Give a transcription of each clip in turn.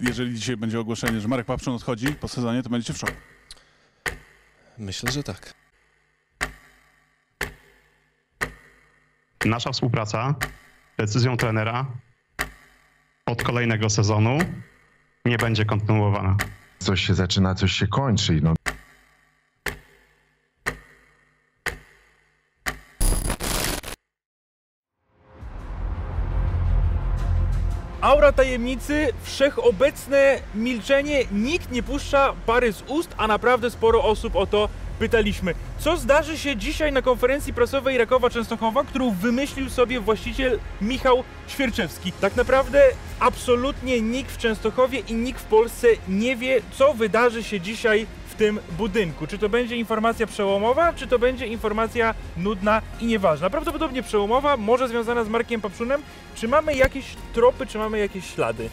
jeżeli dzisiaj będzie ogłoszenie, że Marek Papszun odchodzi po sezonie, to będziecie w szoku. Myślę, że tak. Nasza współpraca decyzją trenera od kolejnego sezonu nie będzie kontynuowana. Coś się zaczyna, coś się kończy. No, Aura tajemnicy, wszechobecne milczenie, nikt nie puszcza pary z ust, a naprawdę sporo osób o to pytaliśmy. Co zdarzy się dzisiaj na konferencji prasowej Rakowa Częstochowa, którą wymyślił sobie właściciel Michał Świerczewski? Tak naprawdę absolutnie nikt w Częstochowie i nikt w Polsce nie wie, co wydarzy się dzisiaj tym budynku. Czy to będzie informacja przełomowa, czy to będzie informacja nudna i nieważna? Prawdopodobnie przełomowa, może związana z Markiem Papszunem. Czy mamy jakieś tropy, czy mamy jakieś ślady?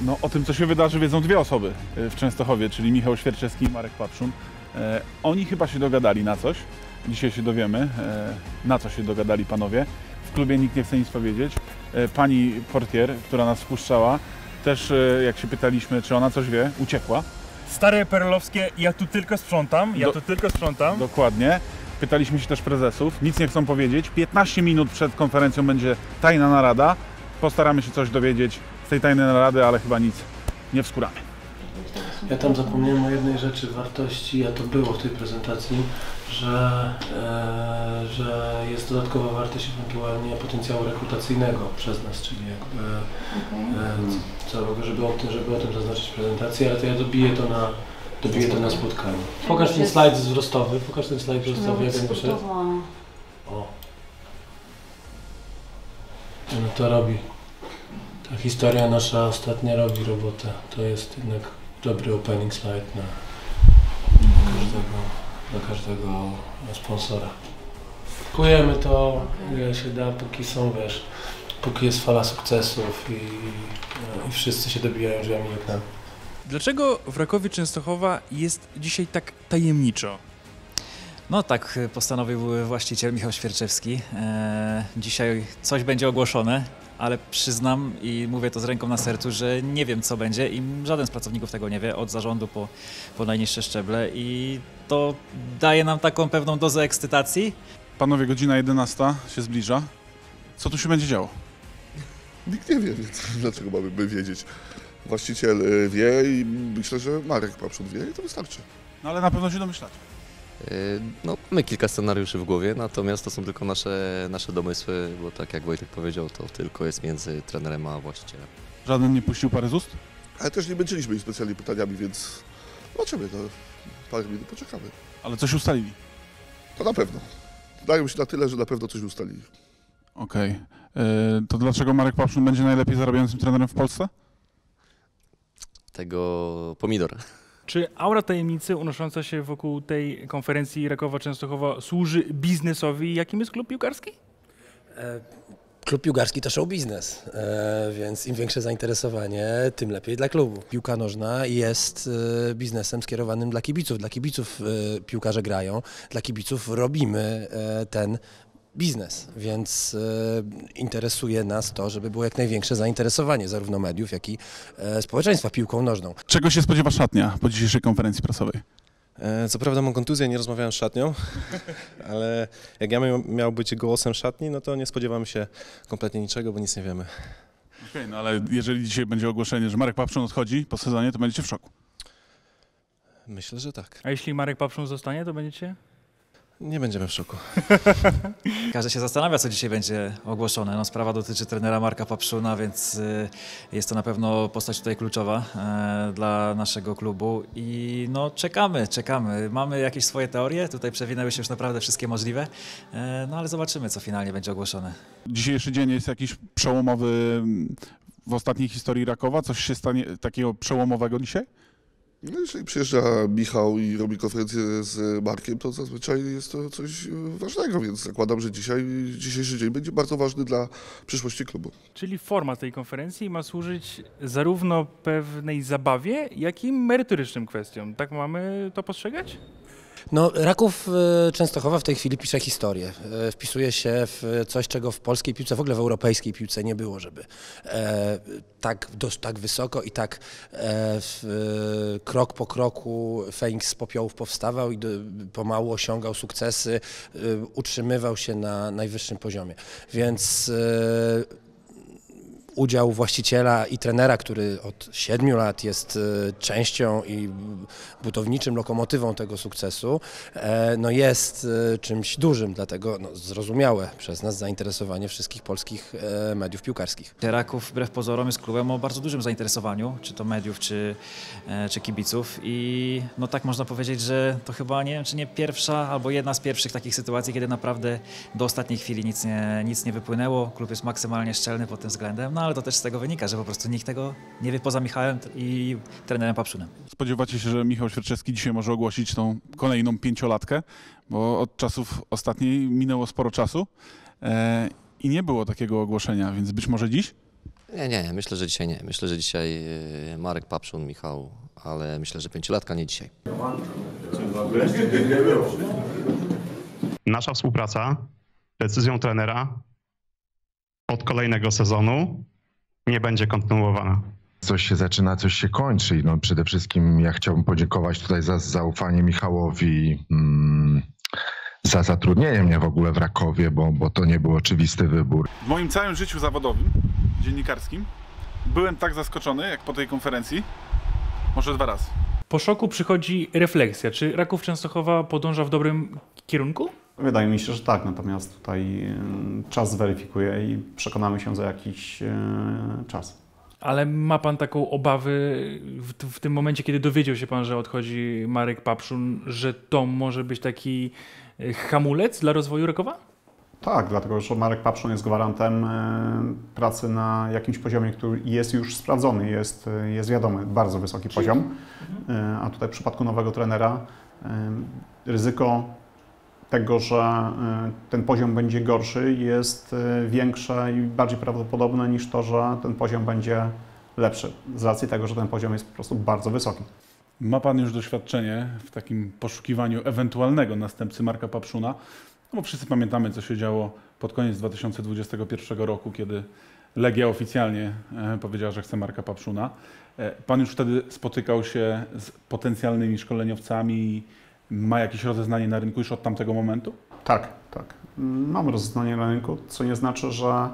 No o tym, co się wydarzy, wiedzą dwie osoby y, w Częstochowie, czyli Michał Świerczewski i Marek Papszun. E, oni chyba się dogadali na coś. Dzisiaj się dowiemy, e, na co się dogadali panowie. W klubie nikt nie chce nic powiedzieć. E, pani portier, która nas wpuszczała, też e, jak się pytaliśmy, czy ona coś wie, uciekła. Stare perlowskie, ja tu tylko sprzątam, ja Do- tu tylko sprzątam. Dokładnie. Pytaliśmy się też prezesów, nic nie chcą powiedzieć. 15 minut przed konferencją będzie tajna narada. Postaramy się coś dowiedzieć z tej tajnej narady, ale chyba nic nie wskuramy. Ja tam zapomniałem o jednej rzeczy, wartości, a to było w tej prezentacji, że, e, że jest dodatkowa wartość ewentualnie potencjału rekrutacyjnego przez nas, czyli jakby e, całego, żeby o, tym, żeby o tym zaznaczyć w prezentacji, ale to ja dobiję to na, dobiję to na spotkaniu. Pokaż ten slajd wzrostowy, pokaż ten slajd wzrostowy, jak on wyszedł. O. No to robi. Ta historia nasza ostatnia robi robotę. To jest jednak dobry opening slide na dla każdego, dla każdego sponsora. Kupujemy to, ile się da, póki są, wiesz, póki jest fala sukcesów i, i wszyscy się dobijają drzwiami jak nam. Dlaczego w Rakowie Częstochowa jest dzisiaj tak tajemniczo? No tak postanowił właściciel Michał Świerczewski. E, dzisiaj coś będzie ogłoszone, ale przyznam i mówię to z ręką na sercu, że nie wiem co będzie i żaden z pracowników tego nie wie, od zarządu po, po najniższe szczeble i to daje nam taką pewną dozę ekscytacji. Panowie, godzina 11 się zbliża. Co tu się będzie działo? Nikt nie wie, więc dlaczego mamy my wiedzieć. Właściciel y, wie i myślę, że Marek Papszun wie i to wystarczy. No ale na pewno się domyślacie. Yy, No, mamy kilka scenariuszy w głowie, natomiast to są tylko nasze, nasze domysły, bo tak jak Wojtek powiedział, to tylko jest między trenerem a właścicielem. Żaden nie puścił pary z ust? Ale też nie męczyliśmy ich specjalnie pytaniami, więc zobaczymy, to parę minut poczekamy. Ale coś ustalili. To na pewno. Dają się na tyle, że na pewno coś ustalili. Okej. Y, To dlaczego Marek Papszun będzie najlepiej zarabiającym trenerem w Polsce? Tego pomidor. Czy aura tajemnicy unosząca się wokół tej konferencji Rakowa Częstochowa służy biznesowi, jakim jest klub piłkarski? E, Klub piłkarski to show biznes, e, więc im większe zainteresowanie, tym lepiej dla klubu. Piłka nożna jest e, biznesem skierowanym dla kibiców. Dla kibiców e, piłkarze grają, dla kibiców robimy e, ten biznes, więc e, interesuje nas to, żeby było jak największe zainteresowanie zarówno mediów, jak i e, społeczeństwa piłką nożną. Czego się spodziewa szatnia po dzisiejszej konferencji prasowej? E, Co prawda mam kontuzję, nie rozmawiałem z szatnią, ale jak ja miał, być głosem szatni, no to nie spodziewamy się kompletnie niczego, bo nic nie wiemy. Okej, no ale jeżeli dzisiaj będzie ogłoszenie, że Marek Papszun odchodzi po sezonie, to będziecie w szoku. Myślę, że tak. A jeśli Marek Papszun zostanie, to będziecie? Nie będziemy w szoku. Każdy się zastanawia, co dzisiaj będzie ogłoszone. No, sprawa dotyczy trenera Marka Papszuna, więc y, jest to na pewno postać tutaj kluczowa e, dla naszego klubu i no czekamy, czekamy. Mamy jakieś swoje teorie, tutaj przewinęły się już naprawdę wszystkie możliwe, e, no ale zobaczymy, co finalnie będzie ogłoszone. Dzisiejszy dzień jest jakiś przełomowy mm, w ostatniej historii Rakowa? Coś się stanie takiego przełomowego dzisiaj? No, jeżeli przyjeżdża Michał i robi konferencję z Markiem, to zazwyczaj jest to coś y, ważnego, więc zakładam, że dzisiaj, dzisiejszy dzień będzie bardzo ważny dla przyszłości klubu. Czyli forma tej konferencji ma służyć zarówno pewnej zabawie, jak i merytorycznym kwestiom. Tak mamy to postrzegać? No, Raków e, Częstochowa w tej chwili pisze historię. E, Wpisuje się w coś, czego w polskiej piłce, w ogóle w europejskiej piłce nie było, żeby e, tak, dos, tak wysoko i tak e, e, krok po kroku Feniks z popiołów powstawał i pomału osiągał sukcesy, e, utrzymywał się na najwyższym poziomie. Więc udział właściciela i trenera, który od siedmiu lat jest e, częścią i budowniczym lokomotywą tego sukcesu, e, no jest e, czymś dużym, dlatego no, zrozumiałe przez nas zainteresowanie wszystkich polskich mediów piłkarskich. Raków wbrew pozorom jest klubem o bardzo dużym zainteresowaniu, czy to mediów, czy, czy kibiców i no tak można powiedzieć, że to chyba nie czy nie pierwsza albo jedna z pierwszych takich sytuacji, kiedy naprawdę do ostatniej chwili nic nie, nic nie wypłynęło. Klub jest maksymalnie szczelny pod tym względem, no ale to też z tego wynika, że po prostu nikt tego nie wie poza Michałem i trenerem Papszunem. Spodziewacie się, że Michał Świerczewski dzisiaj może ogłosić tą kolejną pięciolatkę, bo od czasów ostatniej minęło sporo czasu e, i nie było takiego ogłoszenia, więc być może dziś? Nie, nie, myślę, że dzisiaj nie. Myślę, że dzisiaj e, Marek Papszun, Michał, ale myślę, że pięciolatka nie dzisiaj. Nasza współpraca decyzją trenera od kolejnego sezonu nie będzie kontynuowana. Coś się zaczyna, coś się kończy. I no przede wszystkim ja chciałbym podziękować tutaj za zaufanie Michałowi, mm, za zatrudnienie mnie w ogóle w Rakowie, bo, bo to nie był oczywisty wybór. W moim całym życiu zawodowym, dziennikarskim, byłem tak zaskoczony jak po tej konferencji, może dwa razy. Po szoku przychodzi refleksja. Czy Raków Częstochowa podąża w dobrym kierunku? Wydaje mi się, że tak, natomiast tutaj czas zweryfikuje i przekonamy się za jakiś y, czas. Ale ma pan taką obawę w, w tym momencie, kiedy dowiedział się pan, że odchodzi Marek Papszun, że to może być taki e, hamulec dla rozwoju Rakowa? Tak, dlatego że Marek Papszon jest gwarantem y, pracy na jakimś poziomie, który jest już sprawdzony, jest, jest wiadomy, bardzo wysoki poziom. Y, A tutaj w przypadku nowego trenera ryzyko tego, że y, ten poziom będzie gorszy jest y, większe i bardziej prawdopodobne niż to, że ten poziom będzie lepszy. Z racji tego, że ten poziom jest po prostu bardzo wysoki. Ma pan już doświadczenie w takim poszukiwaniu ewentualnego następcy Marka Papszuna? No bo wszyscy pamiętamy, co się działo pod koniec 2021 roku, kiedy Legia oficjalnie e, powiedziała, że chce Marka Papszuna. E, Pan już wtedy spotykał się z potencjalnymi szkoleniowcami ma jakieś rozeznanie na rynku już od tamtego momentu? Tak, tak. Mam rozeznanie na rynku, co nie znaczy, że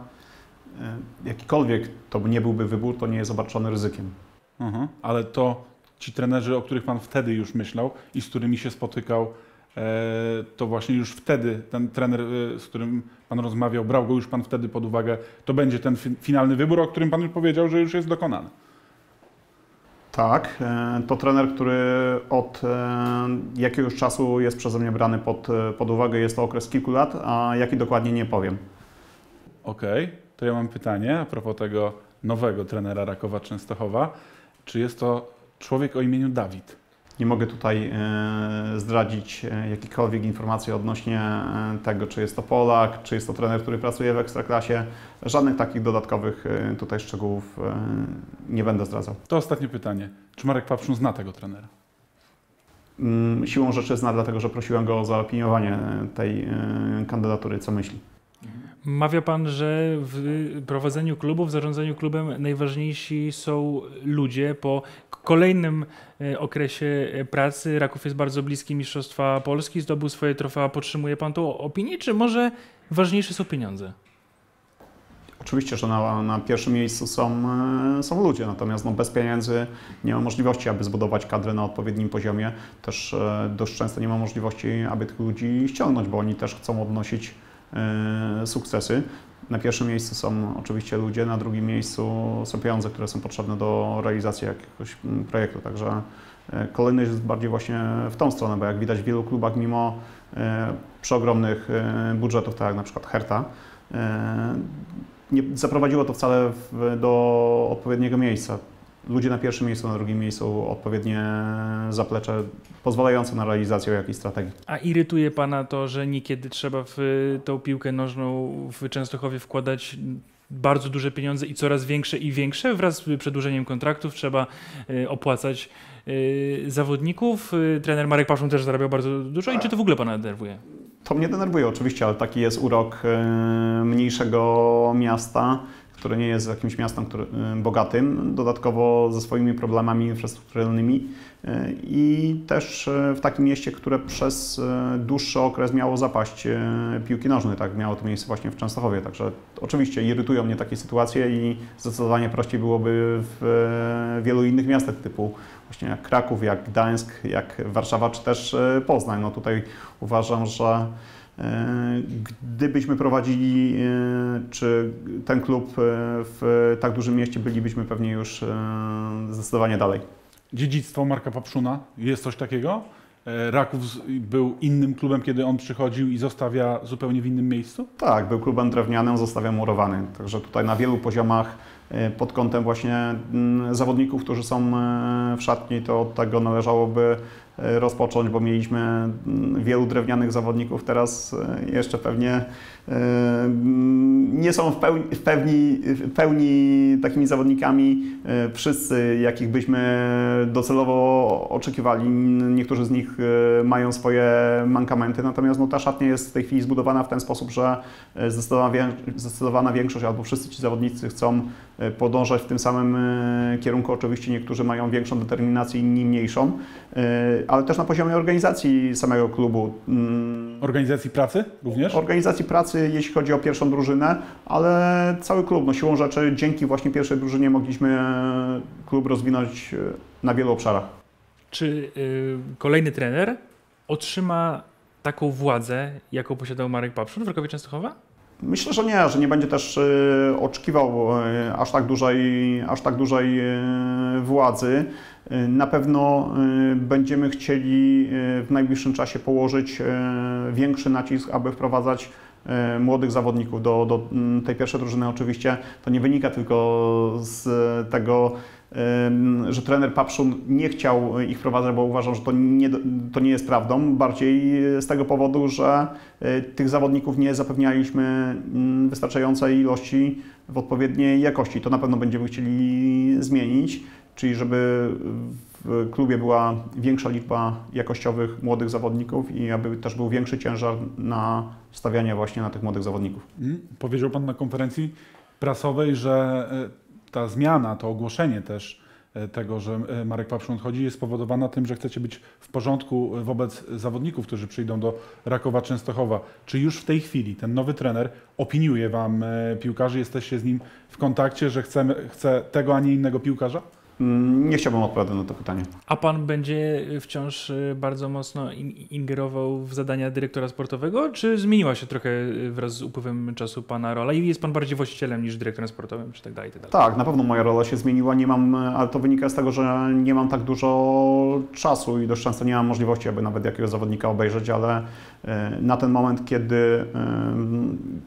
y, jakikolwiek to nie byłby wybór, to nie jest obarczony ryzykiem. Mhm. Ale to ci trenerzy, o których Pan wtedy już myślał i z którymi się spotykał, e, to właśnie już wtedy ten trener, e, z którym Pan rozmawiał, brał go już Pan wtedy pod uwagę, to będzie ten fi- finalny wybór, o którym Pan już powiedział, że już jest dokonany. Tak, e, to trener, który od e, jakiegoś czasu jest przeze mnie brany pod, e, pod uwagę. Jest to okres kilku lat, a jaki dokładnie nie powiem. Okej, to ja mam pytanie a propos tego nowego trenera Rakowa Częstochowa. Czy jest to człowiek o imieniu Dawid? Nie mogę tutaj e, zdradzić e, jakichkolwiek informacji odnośnie e, tego, czy jest to Polak, czy jest to trener, który pracuje w Ekstraklasie. Żadnych takich dodatkowych tutaj szczegółów nie będę zdradzał. To ostatnie pytanie. Czy Marek Papszun zna tego trenera? Mm, Siłą rzeczy zna, dlatego że prosiłem go o zaopiniowanie tej kandydatury, co myśli. Mawia pan, że w prowadzeniu klubu, w zarządzaniu klubem najważniejsi są ludzie. Po kolejnym e, okresie e, pracy Raków jest bardzo bliski Mistrzostwa Polski, zdobył swoje trofea. Podtrzymuje pan tą opinię, czy może ważniejsze są pieniądze? Oczywiście, że na, na pierwszym miejscu są, e, są ludzie, natomiast no, bez pieniędzy nie ma możliwości, aby zbudować kadrę na odpowiednim poziomie. Też dość często nie ma możliwości, aby tych ludzi ściągnąć, bo oni też chcą odnosić sukcesy. Na pierwszym miejscu są oczywiście ludzie, na drugim miejscu są pieniądze, które są potrzebne do realizacji jakiegoś mm, projektu. Także e, kolejność jest bardziej właśnie w tą stronę, bo jak widać w wielu klubach, mimo e, przeogromnych e, budżetów, tak jak na przykład Herta, e, nie zaprowadziło to wcale do odpowiedniego miejsca. Ludzie na pierwszym miejscu, na drugim miejscu odpowiednie zaplecze pozwalające na realizację jakiejś strategii. A irytuje pana to, że niekiedy trzeba w tą piłkę nożną w Częstochowie wkładać bardzo duże pieniądze i coraz większe i większe. Wraz z przedłużeniem kontraktów trzeba e, opłacać y, zawodników. Y, trener Marek Paszun też zarabiał bardzo dużo i czy to w ogóle pana denerwuje? To mnie denerwuje oczywiście, ale taki jest urok mniejszego miasta, które nie jest jakimś miastem który, bogatym, dodatkowo ze swoimi problemami infrastrukturalnymi e, i też e, w takim mieście, które przez e, dłuższy okres miało zapaść piłki nożnej, tak miało to miejsce właśnie w Częstochowie, także oczywiście irytują mnie takie sytuacje i zdecydowanie prościej byłoby w wielu innych miastach typu właśnie jak Kraków, jak Gdańsk, jak Warszawa czy też Poznań. No tutaj uważam, że gdybyśmy prowadzili e, czy ten klub e, w tak dużym mieście, bylibyśmy pewnie już e, zdecydowanie dalej. Dziedzictwo Marka Papszuna, jest coś takiego? Raków był innym klubem, kiedy on przychodził i zostawia zupełnie w innym miejscu? Tak, był klubem drewnianym, zostawiam murowany. Także tutaj na wielu poziomach pod kątem właśnie mm, zawodników, którzy są w szatni, to od tego należałoby rozpocząć, bo mieliśmy mm, wielu drewnianych zawodników, teraz e, jeszcze pewnie nie są w pełni, w pełni, w pełni takimi zawodnikami e, wszyscy, jakich byśmy docelowo oczekiwali. Niektórzy z nich e, mają swoje mankamenty, natomiast no, ta szatnia jest w tej chwili zbudowana w ten sposób, że e, zdecydowana, wię- zdecydowana większość albo wszyscy ci zawodnicy chcą e, podążać w tym samym e, kierunku. Oczywiście niektórzy mają większą determinację, inni mniejszą, e, ale też na poziomie organizacji samego klubu. Mm, Organizacji pracy również? Organizacji pracy, jeśli chodzi o pierwszą drużynę, ale cały klub. No, siłą rzeczy dzięki właśnie pierwszej drużynie mogliśmy e, klub rozwinąć e, na wielu obszarach. Czy y, kolejny trener otrzyma taką władzę, jaką posiadał Marek Papszun w Rakowie Częstochowa? Myślę, że nie, że nie będzie też oczekiwał aż tak dużej, aż tak dużej władzy. Na pewno będziemy chcieli w najbliższym czasie położyć większy nacisk, aby wprowadzać młodych zawodników do, do mm, tej pierwszej drużyny. Oczywiście to nie wynika tylko z tego, że trener Papszun nie chciał ich wprowadzać, bo uważał, że to nie, to nie jest prawdą. Bardziej z tego powodu, że e, tych zawodników nie zapewnialiśmy mm, wystarczającej ilości w odpowiedniej jakości. To na pewno będziemy chcieli zmienić, czyli żeby w klubie była większa liczba jakościowych młodych zawodników i aby też był większy ciężar na stawianie właśnie na tych młodych zawodników. Mm, Powiedział Pan na konferencji prasowej, że e, ta zmiana, to ogłoszenie też e, tego, że e, Marek Papszun odchodzi, jest spowodowana tym, że chcecie być w porządku wobec zawodników, którzy przyjdą do Rakowa Częstochowa. Czy już w tej chwili ten nowy trener opiniuje Wam piłkarzy, jesteście z nim w kontakcie, że chcemy, chce tego, a nie innego piłkarza? Mm, Nie chciałbym odpowiadać na to pytanie. A pan będzie wciąż y, bardzo mocno in- ingerował w zadania dyrektora sportowego, czy zmieniła się trochę y, wraz z upływem czasu pana rola i jest pan bardziej właścicielem niż dyrektorem sportowym, czy tak dalej, tak dalej? Tak, na pewno moja rola się zmieniła, nie mam, ale to wynika z tego, że nie mam tak dużo czasu i dość często nie mam możliwości, aby nawet jakiegoś zawodnika obejrzeć, ale e, na ten moment, kiedy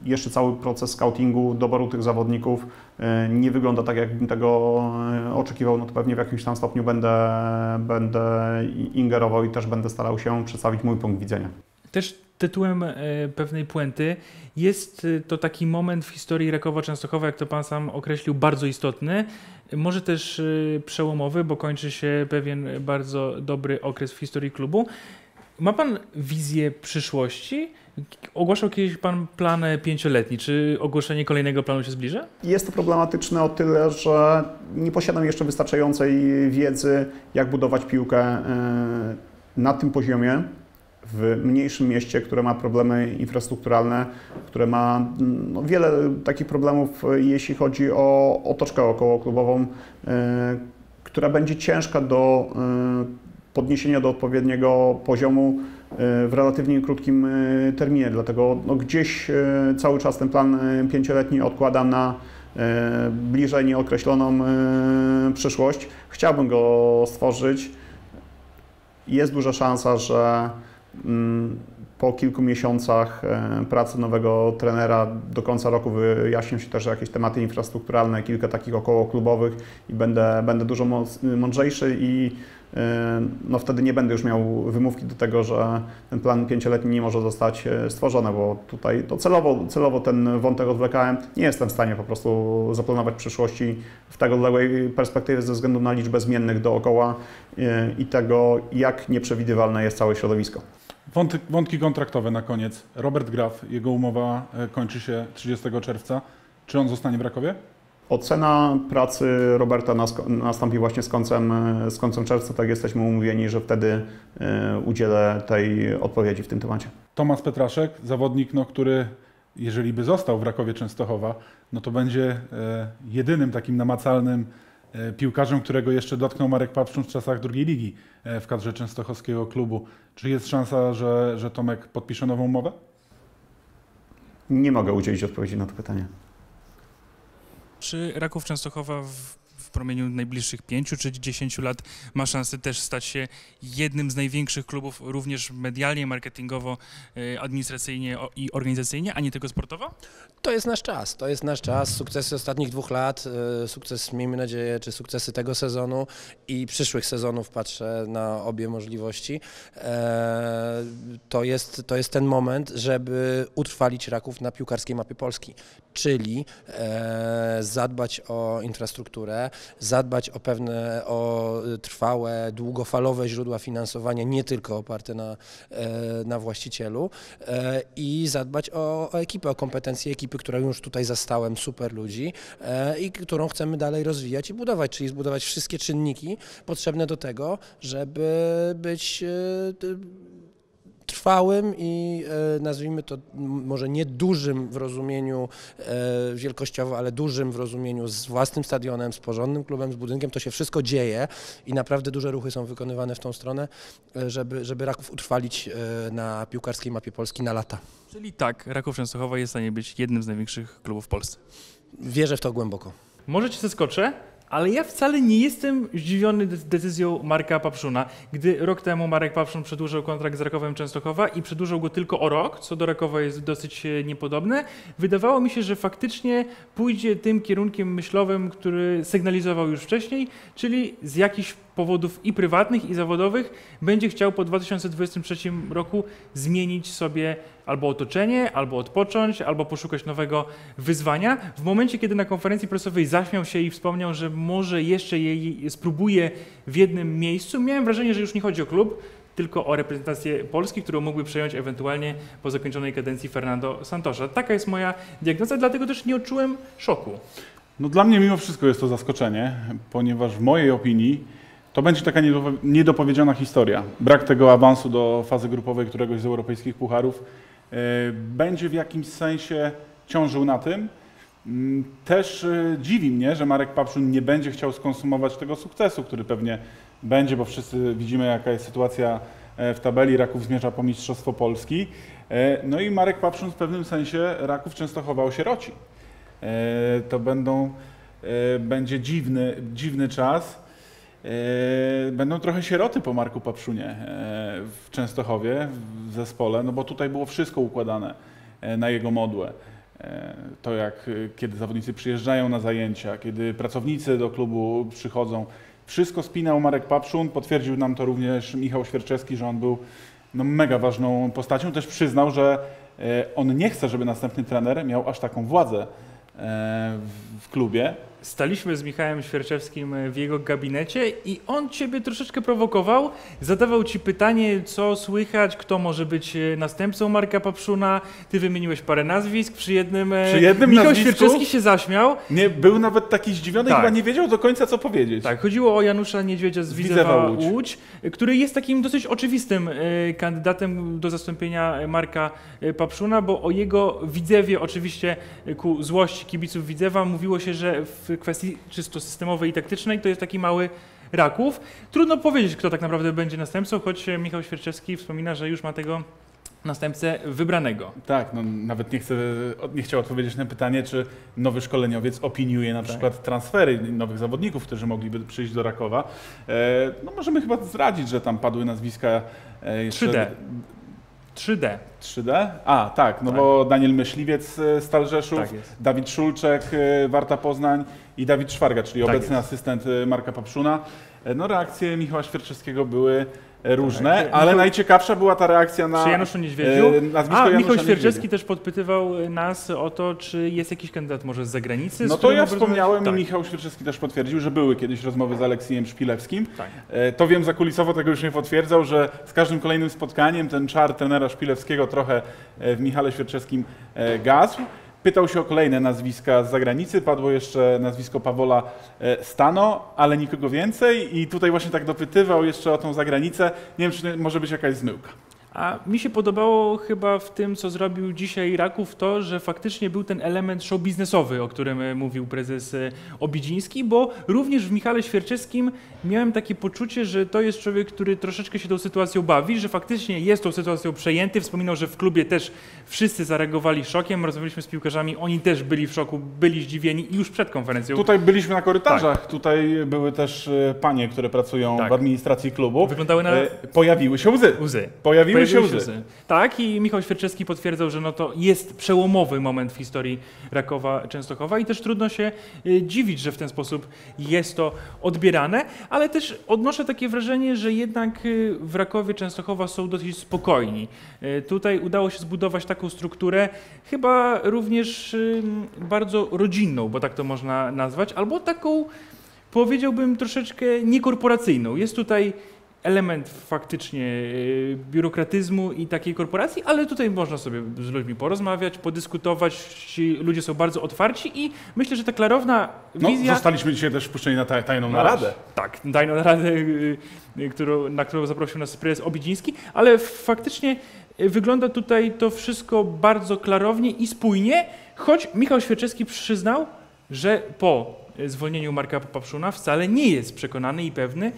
jeszcze cały proces scoutingu, doboru tych zawodników nie wygląda tak, jakbym tego oczekiwał, no to pewnie w jakimś tam stopniu będę, będę ingerował i też będę starał się przedstawić mój punkt widzenia. Też tytułem e, pewnej puenty jest e, to taki moment w historii Rakowa Częstochowa, jak to pan sam określił, bardzo istotny. Może też e, przełomowy, bo kończy się pewien bardzo dobry okres w historii klubu. Ma pan wizję przyszłości? Ogłaszał kiedyś pan plan pięcioletni. Czy ogłoszenie kolejnego planu się zbliża? Jest to problematyczne o tyle, że nie posiadam jeszcze wystarczającej wiedzy, jak budować piłkę e, na tym poziomie, w mniejszym mieście, które ma problemy infrastrukturalne, które ma no, wiele takich problemów, e, jeśli chodzi o otoczkę okołoklubową, e, która będzie ciężka do podniesienia do odpowiedniego poziomu e, w relatywnie krótkim e, terminie. Dlatego no, gdzieś e, cały czas ten plan pięcioletni odkładam na bliżej nieokreśloną przyszłość. Chciałbym go stworzyć. Jest duża szansa, że mm, po kilku miesiącach pracy nowego trenera do końca roku wyjaśnią się też jakieś tematy infrastrukturalne, kilka takich około klubowych i będę, będę dużo mądrzejszy i no wtedy nie będę już miał wymówki do tego, że ten plan pięcioletni nie może zostać e, stworzony, bo tutaj to celowo, celowo ten wątek odwlekałem. Nie jestem w stanie po prostu zaplanować przyszłości w tak odległej perspektywie ze względu na liczbę zmiennych dookoła e, i tego, jak nieprzewidywalne jest całe środowisko. Wątki kontraktowe na koniec. Robert Graf, jego umowa e, kończy się 30 czerwca. Czy on zostanie w Rakowie? Ocena pracy Roberta nas- nastąpi właśnie z końcem, z końcem czerwca, tak jesteśmy umówieni, że wtedy e, udzielę tej odpowiedzi w tym temacie. Tomasz Petraszek, zawodnik, no, który jeżeli by został w Rakowie Częstochowa, no to będzie e, jedynym takim namacalnym e, piłkarzem, którego jeszcze dotknął Marek Papszun w czasach drugiej ligi w kadrze częstochowskiego klubu. Czy jest szansa, że, że Tomek podpisze nową umowę? Nie mogę udzielić odpowiedzi na to pytanie. Czy Raków Częstochowa w, w promieniu najbliższych 5 czy 10 lat ma szansę też stać się jednym z największych klubów, również medialnie, marketingowo, e, administracyjnie i organizacyjnie, a nie tylko sportowo? To jest nasz czas, to jest nasz czas. Sukcesy ostatnich dwóch lat, e, sukces, miejmy nadzieję, czy sukcesy tego sezonu i przyszłych sezonów, patrzę na obie możliwości. E, To jest, to jest ten moment, żeby utrwalić Raków na piłkarskiej mapie Polski, czyli zadbać o infrastrukturę, zadbać o pewne, o trwałe, długofalowe źródła finansowania, nie tylko oparte na, e, na właścicielu e, i zadbać o, o ekipę, o kompetencje ekipy, która już tutaj zastałem, super ludzi e, i którą chcemy dalej rozwijać i budować, czyli zbudować wszystkie czynniki potrzebne do tego, żeby być trwałym i e, nazwijmy to może nie dużym w rozumieniu e, wielkościowo, ale dużym w rozumieniu z własnym stadionem, z porządnym klubem, z budynkiem. To się wszystko dzieje i naprawdę duże ruchy są wykonywane w tą stronę, e, żeby, żeby Raków utrwalić na piłkarskiej mapie Polski na lata. Czyli tak, Raków Częstochowa jest w stanie być jednym z największych klubów w Polsce. Wierzę w to głęboko. Może cię zaskoczę, ale ja wcale nie jestem zdziwiony de- decyzją Marka Papszuna. Gdy rok temu Marek Papszun przedłużył kontrakt z Rakowem Częstochowa i przedłużył go tylko o rok, co do Rakowa jest dosyć e, niepodobne, wydawało mi się, że faktycznie pójdzie tym kierunkiem myślowym, który sygnalizował już wcześniej, czyli z jakichś powodów i prywatnych, i zawodowych będzie chciał po 2023 roku zmienić sobie albo otoczenie, albo odpocząć, albo poszukać nowego wyzwania. W momencie, kiedy na konferencji prasowej zaśmiał się i wspomniał, że może jeszcze jej spróbuje w jednym miejscu, miałem wrażenie, że już nie chodzi o klub, tylko o reprezentację Polski, którą mógłby przejąć ewentualnie po zakończonej kadencji Fernando Santosza. Taka jest moja diagnoza, dlatego też nie odczułem szoku. No dla mnie mimo wszystko jest to zaskoczenie, ponieważ w mojej opinii to będzie taka niedopo- niedopowiedziana historia. Brak tego awansu do fazy grupowej któregoś z europejskich pucharów e, będzie w jakimś sensie ciążył na tym. Mm, Też e, dziwi mnie, że Marek Papszun nie będzie chciał skonsumować tego sukcesu, który pewnie będzie, bo wszyscy widzimy jaka jest sytuacja e, w tabeli. Raków zmierza po Mistrzostwo Polski. No i Marek Papszun w pewnym sensie Raków Częstochowa osieroci. E, to będą, będzie dziwny, dziwny czas. E, Będą trochę sieroty po Marku Papszunie e, w Częstochowie, w zespole, no bo tutaj było wszystko układane e, na jego modłę. To jak kiedy zawodnicy przyjeżdżają na zajęcia, kiedy pracownicy do klubu przychodzą, wszystko spinał Marek Papszun, potwierdził nam to również Michał Świerczewski, że on był no, mega ważną postacią. Też przyznał, że on nie chce, żeby następny trener miał aż taką władzę w klubie. Staliśmy z Michałem Świerczewskim w jego gabinecie i on ciebie troszeczkę prowokował. Zadawał ci pytanie, co słychać, kto może być e, następcą Marka Papszuna. Ty wymieniłeś parę nazwisk. Przy jednym, e, Przy jednym Michał nazwisku? Świerczewski się zaśmiał. Nie, był nawet taki zdziwiony, Tak. chyba nie wiedział do końca, co powiedzieć. Tak, chodziło o Janusza Niedźwiedzia z Widzewa Łódź. Łódź, który jest takim dosyć oczywistym e, kandydatem do zastąpienia Marka Papszuna, bo o jego Widzewie oczywiście ku złości kibiców Widzewa mówiło się, że w kwestii czysto systemowej i taktycznej to jest taki mały Raków. Trudno powiedzieć, kto tak naprawdę będzie następcą, choć e, Michał Świerczewski wspomina, że już ma tego następcę wybranego. Tak, no nawet nie, chcę, nie chciał odpowiedzieć na pytanie, czy nowy szkoleniowiec opiniuje na przykład transfery nowych zawodników, którzy mogliby przyjść do Rakowa. E, no możemy chyba zdradzić, że tam padły nazwiska e, jeszcze 3D. 3D. 3D? A, tak, no Tak. bo Daniel Myśliwiec, e, Stal Rzeszów, Tak. Dawid Szulczek, e, Warta Poznań i Dawid Szwarga, czyli Tak obecny jest. asystent e, Marka Papszuna. E, No reakcje Michała Świerczewskiego były e, różne, Tak. ale Michał- najciekawsza była ta reakcja na... Przy Januszu Niedźwiedziu. e, nazwisko A Michał Świerczewski też podpytywał nas o to, czy jest jakiś kandydat może z zagranicy. z No to którym ja wspomniałem tak. i Michał Świerczewski też potwierdził, że były kiedyś rozmowy z Aleksijem Szpilewskim. Tak. E, To wiem zakulisowo, tego już nie potwierdzał, że z każdym kolejnym spotkaniem ten czar trenera Szpilewskiego trochę e, w Michale Świerczewskim e, gasł. Pytał się o kolejne nazwiska z zagranicy, padło jeszcze nazwisko Pawola e, Stano, ale nikogo więcej i tutaj właśnie tak dopytywał jeszcze o tą zagranicę. Nie wiem, czy może być jakaś zmyłka. A mi się podobało chyba w tym, co zrobił dzisiaj Raków, to, że faktycznie był ten element show biznesowy, o którym e, mówił prezes e, Obidziński, bo również w Michale Świerczewskim miałem takie poczucie, że to jest człowiek, który troszeczkę się tą sytuacją bawi, że faktycznie jest tą sytuacją przejęty. Wspominał, że w klubie też wszyscy zareagowali szokiem, rozmawialiśmy z piłkarzami, oni też byli w szoku, byli zdziwieni już przed konferencją. Tutaj byliśmy na korytarzach, tutaj były też e, panie, które pracują Tak. w administracji klubu. Wyglądały na- Pojawiły się łzy. Łzy. Pojawiły się łzy. Tak, i Michał Świerczewski potwierdzał, że no to jest przełomowy moment w historii Rakowa Częstochowa i też trudno się y, dziwić, że w ten sposób jest to odbierane, ale też odnoszę takie wrażenie, że jednak y, w Rakowie Częstochowa są dosyć spokojni. Y, Tutaj udało się zbudować taką strukturę, chyba również bardzo rodzinną, bo tak to można nazwać, albo taką powiedziałbym troszeczkę niekorporacyjną. Jest tutaj element faktycznie e, biurokratyzmu i takiej korporacji, ale tutaj można sobie z ludźmi porozmawiać, podyskutować. Ci ludzie są bardzo otwarci i myślę, że ta klarowna No, wizja... zostaliśmy dzisiaj też wpuszczeni na taj- tajną No naradę. Tak, tajną naradę, y, y, którą, na którą zaprosił nas prezes Obidziński, ale faktycznie y, wygląda tutaj to wszystko bardzo klarownie i spójnie, choć Michał Świerczewski przyznał, że po zwolnieniu Marka Papszuna wcale nie jest przekonany i pewny,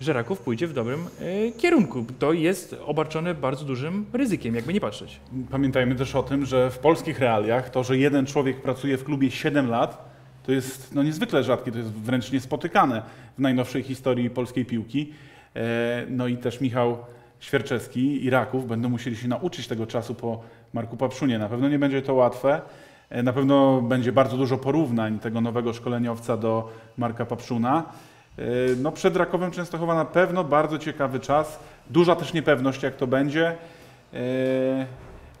że Raków pójdzie w dobrym y, kierunku. To jest obarczone bardzo dużym ryzykiem, jakby nie patrzeć. Pamiętajmy też o tym, że w polskich realiach to, że jeden człowiek pracuje w klubie 7 lat, to jest no, niezwykle rzadkie, to jest wręcz niespotykane w najnowszej historii polskiej piłki. E, No i też Michał Świerczewski i Raków będą musieli się nauczyć tego czasu po Marku Papszunie. Na pewno nie będzie to łatwe. E, Na pewno będzie bardzo dużo porównań tego nowego szkoleniowca do Marka Papszuna. E, No przed Rakowem Częstochowa na pewno bardzo ciekawy czas. Duża też niepewność, jak to będzie. E,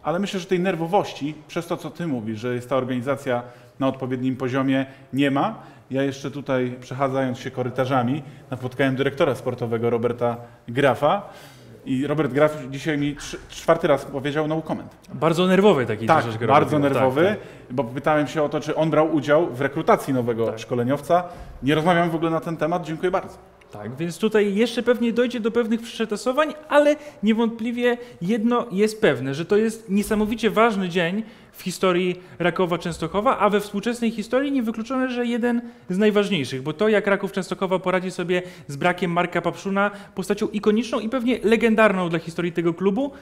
Ale myślę, że tej nerwowości, przez to co Ty mówisz, że jest ta organizacja na odpowiednim poziomie, nie ma. Ja jeszcze tutaj, przechadzając się korytarzami, napotkałem dyrektora sportowego Roberta Grafa. I Robert Graf dzisiaj mi trz- czwarty raz powiedział no comment. Bardzo nerwowy taki Tak, troszeczkę bardzo Robert. nerwowy, Tak, bo pytałem się o to, czy on brał udział w rekrutacji nowego szkoleniowca. Nie rozmawiam w ogóle na ten temat, dziękuję bardzo. Tak, więc tutaj jeszcze pewnie dojdzie do pewnych przetasowań, ale niewątpliwie jedno jest pewne, że to jest niesamowicie ważny dzień w historii Rakowa Częstochowa, a we współczesnej historii niewykluczone, że jeden z najważniejszych, bo to jak Raków Częstochowa poradzi sobie z brakiem Marka Papszuna, postacią ikoniczną i pewnie legendarną dla historii tego klubu,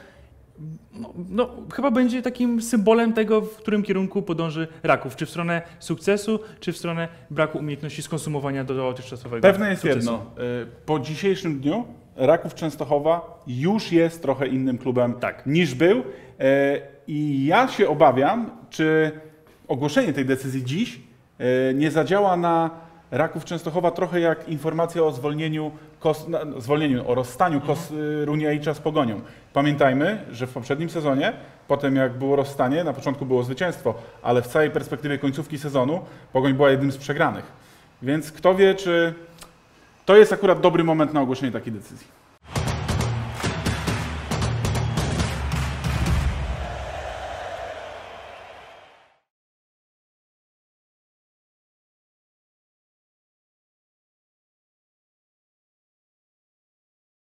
no, no, chyba będzie takim symbolem tego, w którym kierunku podąży Raków. Czy w stronę sukcesu, czy w stronę braku umiejętności skonsumowania do dotychczasowego Pewne jest sukcesu. jedno. y, Po dzisiejszym dniu Raków Częstochowa już jest trochę innym klubem niż był. y, I ja się obawiam, czy ogłoszenie tej decyzji dziś y, nie zadziała na Raków Częstochowa trochę jak informacja o zwolnieniu, Kos, na- zwolnieniu o rozstaniu Kos y, Runiajicza z Pogonią. Pamiętajmy, że w poprzednim sezonie, potem jak było rozstanie, na początku było zwycięstwo, ale w całej perspektywie końcówki sezonu Pogoń była jednym z przegranych. Więc kto wie, czy to jest akurat dobry moment na ogłoszenie takiej decyzji.